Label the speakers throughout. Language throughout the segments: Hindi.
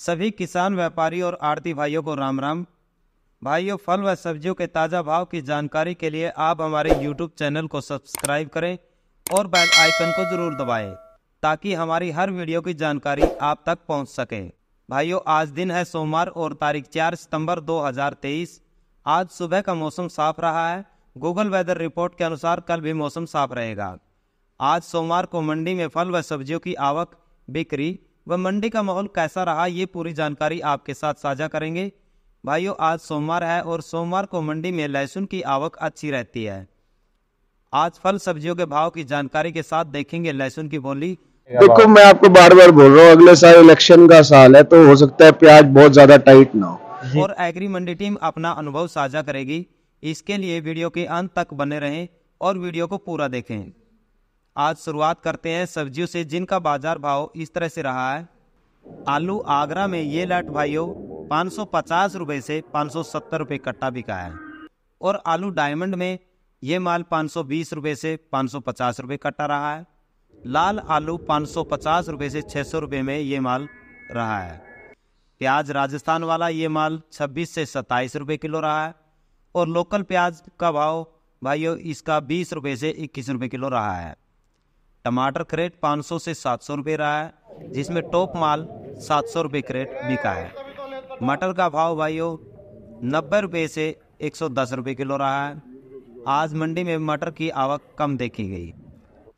Speaker 1: सभी किसान व्यापारी और आड़ती भाइयों को राम राम। भाइयों, फल व सब्जियों के ताज़ा भाव की जानकारी के लिए आप हमारे यूट्यूब चैनल को सब्सक्राइब करें और बेल आइकन को ज़रूर दबाएँ, ताकि हमारी हर वीडियो की जानकारी आप तक पहुँच सके। भाइयों, आज दिन है सोमवार और तारीख चार सितंबर 2023 आज सुबह का मौसम साफ़ रहा है। गूगल वेदर रिपोर्ट के अनुसार कल भी मौसम साफ़ रहेगा। आज सोमवार को मंडी में फल व सब्जियों की आवक बिक्री व मंडी का माहौल कैसा रहा ये पूरी जानकारी आपके साथ साझा करेंगे। भाइयों आज सोमवार है और सोमवार को मंडी में लहसुन की आवक अच्छी रहती है। आज फल सब्जियों के भाव की जानकारी के साथ देखेंगे लहसुन की बोली।
Speaker 2: देखो मैं आपको बार बार बोल रहा हूँ अगले साल इलेक्शन का साल है तो हो सकता है प्याज बहुत ज़्यादा टाइट ना हो।
Speaker 1: और एग्री मंडी टीम अपना अनुभव साझा करेगी। इसके लिए वीडियो के अंत तक बने रहें और वीडियो को पूरा देखें। आज शुरुआत करते हैं सब्जियों से, जिनका बाज़ार भाव इस तरह से रहा है। आलू आगरा में ये लाट भाइयों 550 रुपए से 570 रुपए कट्टा बिका है। और आलू डायमंड में ये माल 520 रुपए से 550 रुपए कट्टा रहा है। लाल आलू 550 रुपए से छः सौ रुपये में ये माल रहा है। प्याज राजस्थान वाला ये माल 26 से 27 रुपए किलो रहा है। और लोकल प्याज का भाव भाइयों, इसका 20 रुपए से 21 रुपए किलो रहा है। टमाटर क्रेट 500 से 700 रुपये रहा है, जिसमें टॉप माल 700 रुपये क्रेट बिका है। मटर का भाव भाइयों नब्बे रुपये से 110 रुपये किलो रहा है। आज मंडी में मटर की आवक कम देखी गई।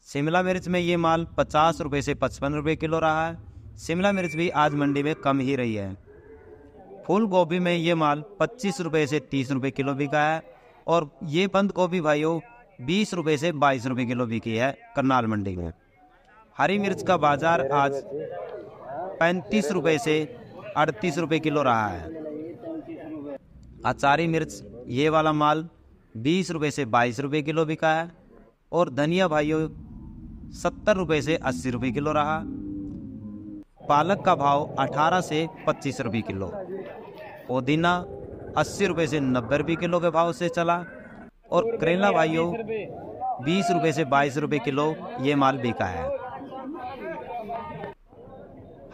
Speaker 1: शिमला मिर्च में ये माल 50 रुपये से पचपन रुपये किलो रहा है। शिमला मिर्च भी आज मंडी में कम ही रही है। फूल गोभी में ये माल 25 रुपये से 30 रुपये किलो बिका है। और ये बंद गोभी भाइयों बीस रुपए से बाईस रुपए किलो बिकी है करनाल मंडी में। हरी मिर्च का बाज़ार आज पैंतीस रुपए से अड़तीस रुपए किलो रहा है। अचारी मिर्च, ये वाला माल बीस रुपए से बाईस रुपए किलो बिका है और धनिया भाइयों सत्तर रुपए से अस्सी रुपए किलो रहा। पालक का भाव अठारह से पच्चीस रुपये किलो। पुदीना अस्सी रुपए से नब्बे रुपये किलो के भाव से चला। और करेला भाइयों बीस रुपए से बाईस रुपए किलो ये माल बिका है।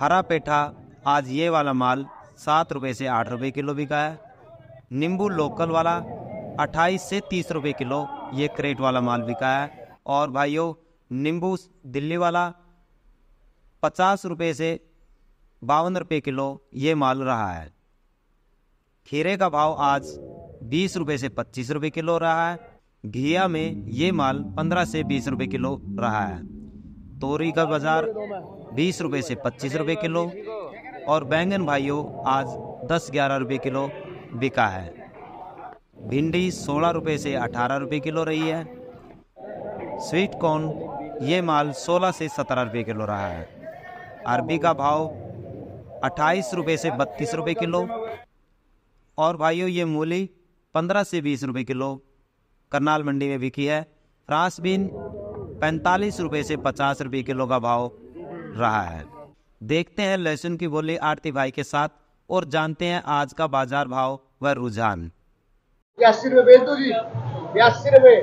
Speaker 1: हरा पेठा आज ये वाला माल सात रुपए से आठ रुपए किलो बिका है। नींबू लोकल वाला अट्ठाईस से तीस रुपए किलो ये क्रेट वाला माल बिका है। और भाइयों नींबू दिल्ली वाला पचास रुपए से बावन रुपये किलो ये माल रहा है। खीरे का भाव आज बीस रुपए से पच्चीस रुपए किलो रहा है। घिया में ये माल पंद्रह से बीस रुपए किलो रहा है। तोरी का बाज़ार बीस रुपए से पच्चीस रुपए किलो और बैंगन भाइयों आज दस ग्यारह रुपए किलो बिका है। भिंडी सोलह रुपए से अठारह रुपए किलो रही है। स्वीट कॉर्न ये माल सोलह से सत्रह रुपए किलो रहा है। अरबी का भाव अट्ठाईस रुपए से बत्तीस रुपए किलो। और भाइयों ये मूली पंद्रह से बीस रुपये किलो, करनाल मंडी में बिकी है। फ्रांस बीन पैंतालीस रुपये से पचास रुपये किलो का भाव रहा है। देखते हैं लहसुन की बोली आरती भाई के साथ और जानते हैं आज का बाज़ार भाव व रुझान।
Speaker 2: बयासी रुपए बेच दो जी। बयासी रुपए।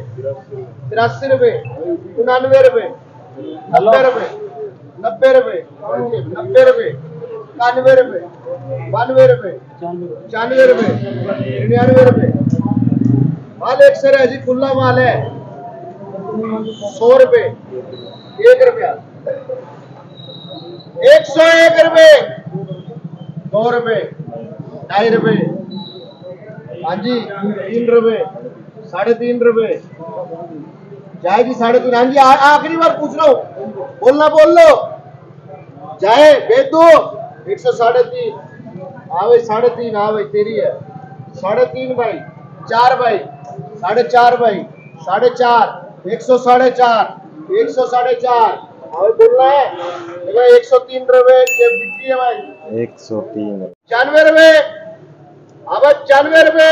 Speaker 2: तिरासी रुपए। उनानवे रुपए। नब्बे रुपए। नब्बे रुपए। नब्बे रुपए। इक्यानवे रुपए। बानवे रुपए। चानवे रुपए। निन्यानवे रुपए। माल एक सर है जी खुला माल है। सौ रुपए। एक रुपया। एक सौ एक रुपए। दो रुपए। ढाई रुपए। हाँ जी, तीन रुपए। साढ़े तीन रुपए। जाए जी, साढ़े तीन। हाँ जी आखिरी बार पूछ रहा हूँ। बोलना, बोल लो। जाए, भेज दो। एक सौ साढ़े तीन। हाँ भाई साढ़े तीन हाँ भाई तेरी है। साढ़े तीन भाई, चार भाई। साढ़े चार भाई साढ़े चार एक सौ साढ़े चार एक सौ साढ़े चार। हाँ बोलना है? देखो एक सौ तीन रुपए ये बिक्री है भाई।
Speaker 3: एक सौ तीन।
Speaker 2: चानवे रुपए। हाँ भाई चानवे रुपए।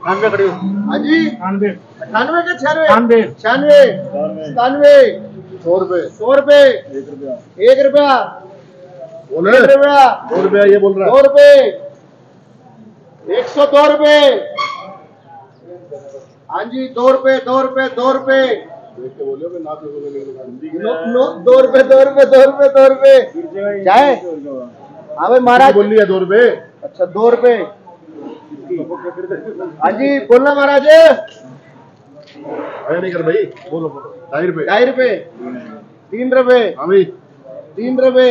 Speaker 2: अठानवे खड़ी हाँ। जी। अठानवे अठानवे के छियानवे। छियानवे। सतानवे सौ रुपए। सौ रुपए। एक रुपया। एक रुपया। बोले। रुपया। दो रुपया ये बोल रहा है। दो रुपए। एक सौ दो रुपए। हाँ जी दो रुपए दो रुपए दो रुपए। दो रुपए दो रुपए दो रुपए दो रुपए। चाहे हाँ? भाई महाराज।
Speaker 3: बोल लिया दो रुपए?
Speaker 2: अच्छा दो रुपए। हाँ जी बोलना महाराज।
Speaker 3: अरे नहीं कर भाई बोलो बोलो। ढाई रुपए।
Speaker 2: ढाई रुपए। तीन रुपए।
Speaker 3: हाँ भाई।
Speaker 2: तीन रुपए।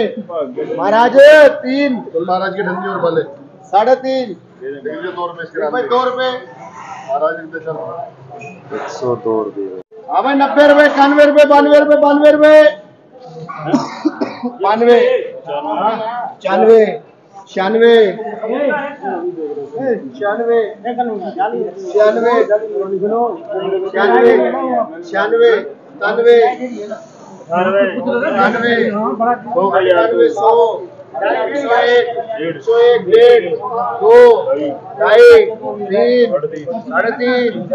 Speaker 2: महाराज तीन।
Speaker 3: महाराज की ठंडी और बाले।
Speaker 2: साढ़े तीन।
Speaker 3: देख लीजिए दो रुपए।
Speaker 2: भाई
Speaker 3: नाम
Speaker 2: दो भाई नब्बे रुपए, इक्यानवे रुपए, बानवे रुपए बानवे रुपए। बानवे। छियानवे छियानवे। छियानवे। छियानवे। छियानवे। छियानवे। सतानवे अठानवे सौ। दो ढाई तीन साढ़े तीन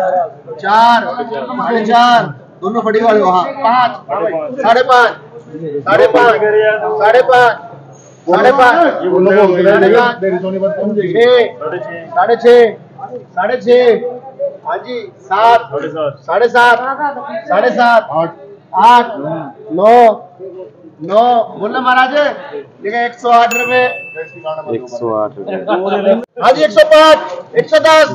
Speaker 2: चार साढ़े चार दोनों फटी वाले वहाँ पाँच साढ़े पाँच साढ़े पाँच साढ़े पाँच साढ़े पाँच छः साढ़े छः साढ़े छः हाँ जी सात, साढ़े सात साढ़े सात,
Speaker 3: आठ,
Speaker 2: नौ नौ बोलना महाराज है एक सौ आठ रुपए
Speaker 3: एक सौ आठ
Speaker 2: हाँ जी एक सौ पाँच एक सौ दस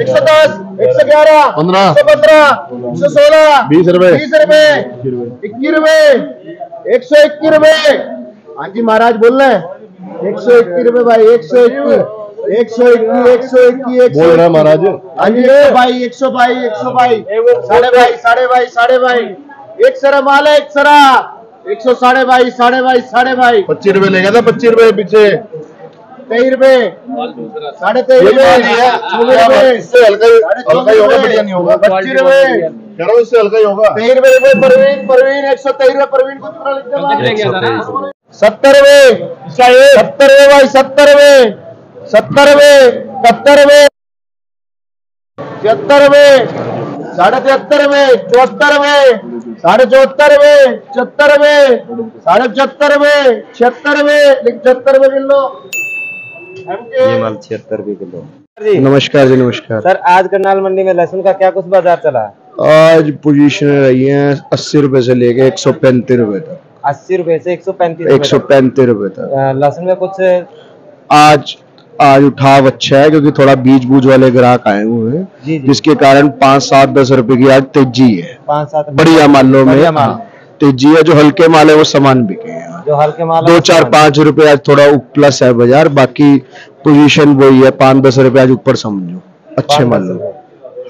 Speaker 2: एक सौ दस एक सौ ग्यारह
Speaker 3: पंद्रह।
Speaker 2: एक सौ पंद्रह एक सौ सोलह
Speaker 3: बीस रुपए।
Speaker 2: बीस रुपए इक्कीस रुपए एक सौ इक्कीस रुपए हाँ जी महाराज बोल रहे हैं एक सौ इक्कीस रुपए भाई एक सौ इक्कीस एक सौ इक्कीस एक सौ इक्कीस एक सौ
Speaker 3: महाराज
Speaker 2: हाँ जी एक सौ बाई एक सौ भाई एक सौ बाई साढ़े भाई साढ़े भाई साढ़े भाई एक सरा माल है एक सरा एक सौ साढ़े बाई साढ़े बाईस साढ़े बाईस।
Speaker 3: पच्चीस रुपए ले गया था पच्चीस रुपए पीछे।
Speaker 2: तेईस रुपए। साढ़े तेईस। रुपए
Speaker 3: बात नहीं है
Speaker 2: चौबीस रुपए।
Speaker 3: इससे हल्का ही होगा बढ़िया नहीं होगा।
Speaker 2: पच्चीस रुपए।
Speaker 3: इससे हल्का ही होगा।
Speaker 2: तेईस रुपए रुपए परवीन परवीन एक सौ तेईस रुपए परवीन को पूरा लिख सत्तर रुपए। सत्तर रुपए भाई सत्तर रुपए। सत्तर रुपए सत्तर रुपए। तिहत्तर रुपए। साढ़े तिहत्तर रुपए चौहत्तर रुपए। साढ़े चौहत्तर रुपए चौहत्तर रुपए साढ़े पचहत्तर रुपए छिहत्तर रुपए लिख छिहत्तर रुपए किलो
Speaker 4: ये माल छिहत्तर रुपये किलो
Speaker 5: नमस्कार जी नमस्कार।
Speaker 4: सर आज करनाल मंडी में लहसुन का क्या कुछ बाज़ार चला?
Speaker 5: आज पोजीशन रही है अस्सी रुपए से लेके एक सौ पैंतीस रुपए तक।
Speaker 4: अस्सी रुपए से एक सौ पैंतीस
Speaker 5: एक सौ पैंतीस रुपए तक।
Speaker 4: लहसुन में कुछ
Speaker 5: आज आज उठाव अच्छा है क्योंकि थोड़ा बीज बूज वाले ग्राहक आए हुए हैं जिसके कारण पाँच सात दस रुपए की आज तेज़ी है।
Speaker 4: पाँच सात
Speaker 5: बढ़िया मालों में तेज़ी है जो हल्के माल है वो सामान बिके हैं।
Speaker 4: जो हल्के माल
Speaker 5: दो चार पाँच रुपए आज थोड़ा प्लस है बाज़ार बाकी पोजीशन वही है पाँच दस रुपए आज ऊपर समझो। अच्छे मालों में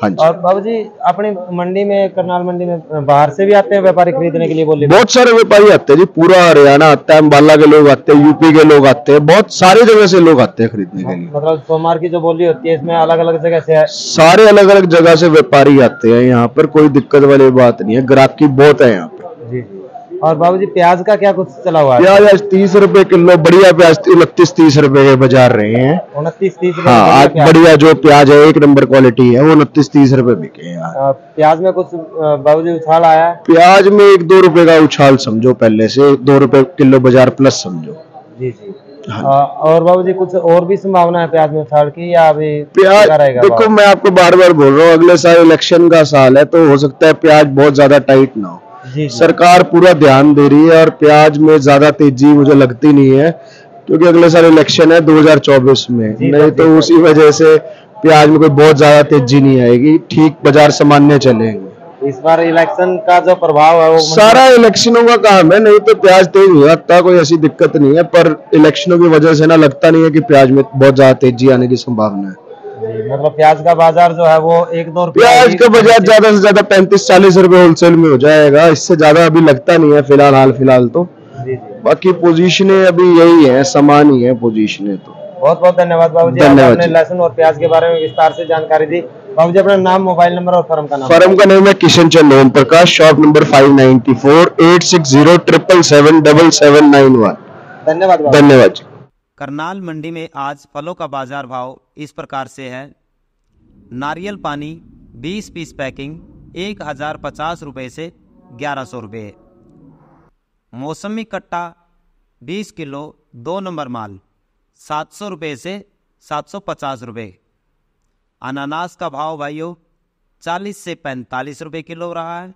Speaker 4: और बाबू जी अपनी मंडी में करनाल मंडी में बाहर से भी आते हैं व्यापारी खरीदने के लिए बोले?
Speaker 5: बहुत सारे व्यापारी आते हैं जी पूरा हरियाणा आता है अम्बाला के लोग आते हैं यूपी के लोग आते हैं बहुत सारी जगह से लोग आते हैं खरीदने के लिए।
Speaker 4: मतलब सोमवार की जो बोली होती है इसमें अलग अलग जगह से
Speaker 5: सारे अलग अलग जगह से व्यापारी आते हैं यहाँ पर कोई दिक्कत वाली बात नहीं है ग्राहकी बहुत है यहाँ
Speaker 4: और बाबू जी प्याज का क्या कुछ चला हुआ है?
Speaker 5: प्याज आज तीस रुपए किलो बढ़िया प्याज उनतीस तीस रुपए के बाज़ार रहे हैं।
Speaker 4: उनतीस तीस
Speaker 5: हाँ आज बढ़िया जो प्याज है एक नंबर क्वालिटी है वो उनतीस तीस रुपए बिके हैं
Speaker 4: प्याज में कुछ बाबू जी उछाल आया? है
Speaker 5: प्याज में एक दो रुपए का उछाल समझो पहले से दो रुपए किलो बाज़ार प्लस समझो।
Speaker 4: जी जी।
Speaker 5: हाँ।
Speaker 4: और बाबू जी कुछ और भी संभावना है प्याज में उछाल की या अभी
Speaker 5: प्याज देखो मैं आपको बार बार बोल रहा हूँ अगले साल इलेक्शन का साल है तो हो सकता है प्याज बहुत ज़्यादा टाइट ना हो। सरकार पूरा ध्यान दे रही है और प्याज में ज़्यादा तेज़ी मुझे लगती नहीं है क्योंकि अगले साल इलेक्शन है 2024 में। नहीं तो उसी वजह से प्याज में कोई बहुत ज़्यादा तेज़ी नहीं आएगी। ठीक बाज़ार सामान्य चलेंगे।
Speaker 4: इस बार इलेक्शन का जो प्रभाव है वो
Speaker 5: सारा इलेक्शनों का काम है नहीं तो प्याज तेज हो जाता कोई ऐसी दिक्कत नहीं है पर इलेक्शनों की वजह से ना लगता नहीं है कि प्याज में बहुत ज़्यादा तेज़ी आने की संभावना है।
Speaker 4: मतलब प्याज का बाज़ार जो है वो एक दो
Speaker 5: प्याज का बाज़ार ज़्यादा से ज़्यादा पैंतीस चालीस रुपए होलसेल में हो जाएगा। इससे ज़्यादा अभी लगता नहीं है फ़िलहाल हाल फ़िलहाल तो।
Speaker 4: जी जी।
Speaker 5: बाकी पोजीशनें अभी यही है समान ही है पोजीशनें तो।
Speaker 4: बहुत बहुत धन्यवाद बाबू जी। आपने लहसुन और प्याज के बारे में विस्तार से जानकारी दी। बाबू जी अपना नाम मोबाइल नंबर और फर्म का नाम।
Speaker 5: फर्म का नाम है Kishan Chand Om Prakash shop number five ninety four eight six zero triple seven double seven nine one
Speaker 4: धन्यवाद
Speaker 5: धन्यवाद जी।
Speaker 1: करनाल मंडी में आज फलों का बाज़ार भाव इस प्रकार से है। नारियल पानी 20 पीस पैकिंग एक हज़ार पचास रुपये से ग्यारह सौ रुपये मौसमी कट्टा 20 किलो दो नंबर माल सात सौ रुपये से सात सौ पचास रुपये अनानास का भाव भाइयों चालीस से पैंतालीस रुपये किलो रहा है।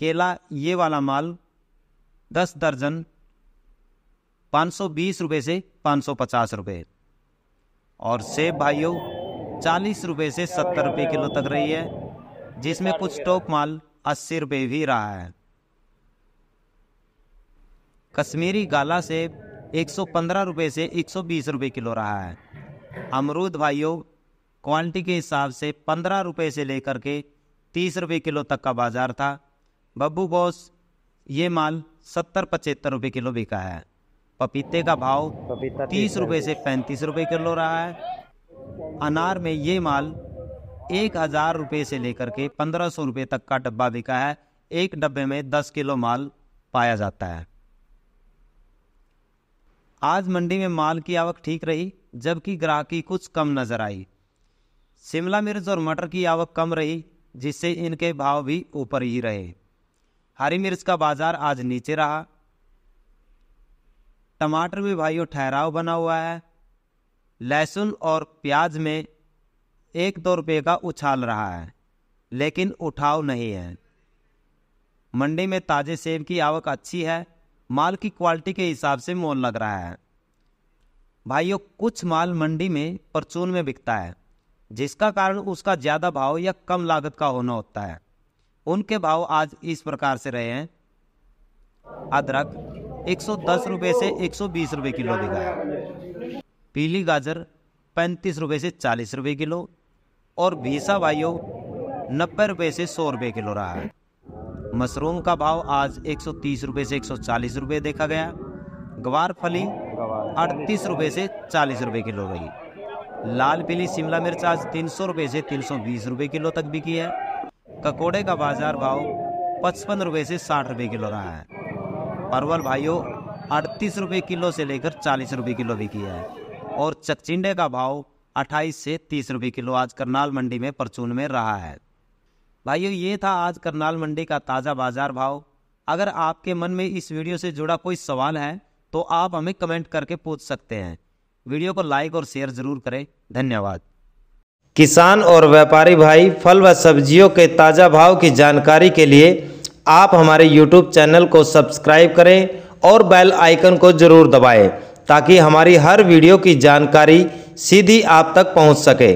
Speaker 1: केला ये वाला माल दस दर्जन पाँच सौ बीस रुपये से पाँच सौ पचास रुपये और सेब भाइयों, चालीस रुपये से सत्तर रुपये किलो तक रही है, जिसमें कुछ टॉप माल अस्सी रुपये भी रहा है। कश्मीरी गाला सेब 115 रुपये से 120 रुपये किलो रहा है। अमरूद भाइयों, क्वांटिटी के हिसाब से 15 रुपये से लेकर के 30 रुपये किलो तक का बाज़ार था। बब्बू बॉस, ये माल सत्तर पचहत्तर रुपये किलो बिका है। पपीते का भाव
Speaker 4: पपीता
Speaker 1: तीस रुपये से पैंतीस रुपये किलो रहा है। अनार में ये माल एक हज़ार रुपये से लेकर के पंद्रह सौ रुपये तक का डब्बा बिका है। एक डब्बे में दस किलो माल पाया जाता है। आज मंडी में माल की आवक ठीक रही जबकि ग्राहकी कुछ कम नज़र आई। शिमला मिर्च और मटर की आवक कम रही जिससे इनके भाव भी ऊपर ही रहे। हरी मिर्च का बाज़ार आज नीचे रहा। टमाटर में भाइयों ठहराव बना हुआ है। लहसुन और प्याज में एक दो रुपये का उछाल रहा है, लेकिन उठाव नहीं है। मंडी में ताजे सेब की आवक अच्छी है, माल की क्वालिटी के हिसाब से मोल लग रहा है। भाइयों, कुछ माल मंडी में परचून में बिकता है, जिसका कारण उसका ज़्यादा भाव या कम लागत का होना होता है। उनके भाव आज इस प्रकार से रहे हैं। अदरक 110 रुपए से 120 रुपए किलो बिका है पीली गाजर 35 रुपए से 40 रुपए किलो और भीसा वायु नब्बे रुपए से 100 रुपए किलो रहा है। मशरूम का भाव आज 130 रुपए से 140 रुपए देखा गया। गवार फली अड़तीस रुपए से 40 रुपए किलो रही। लाल पीली शिमला मिर्च आज 300 रुपए से 320 रुपए किलो तक बिकी है। ककोड़े का बाज़ार भाव पचपन रुपए से 60 रुपए किलो रहा है। परवल भाइयों, अड़तीस रुपये किलो से लेकर चालीस रुपये किलो बिकी है। और चकचिंडे का भाव अट्ठाईस से तीस रुपये किलो आज करनाल मंडी में परचून में रहा है। भाइयों, ये था आज करनाल मंडी का ताज़ा बाज़ार भाव। अगर आपके मन में इस वीडियो से जुड़ा कोई सवाल है तो आप हमें कमेंट करके पूछ सकते हैं। वीडियो को लाइक और शेयर ज़रूर करें। धन्यवाद।
Speaker 4: किसान और व्यापारी भाई, फल व सब्जियों के ताज़ा भाव की जानकारी के लिए आप हमारे यूट्यूब चैनल को सब्सक्राइब करें और बेल आइकन को ज़रूर दबाएँ ताकि हमारी हर वीडियो की जानकारी सीधी आप तक पहुँच सके।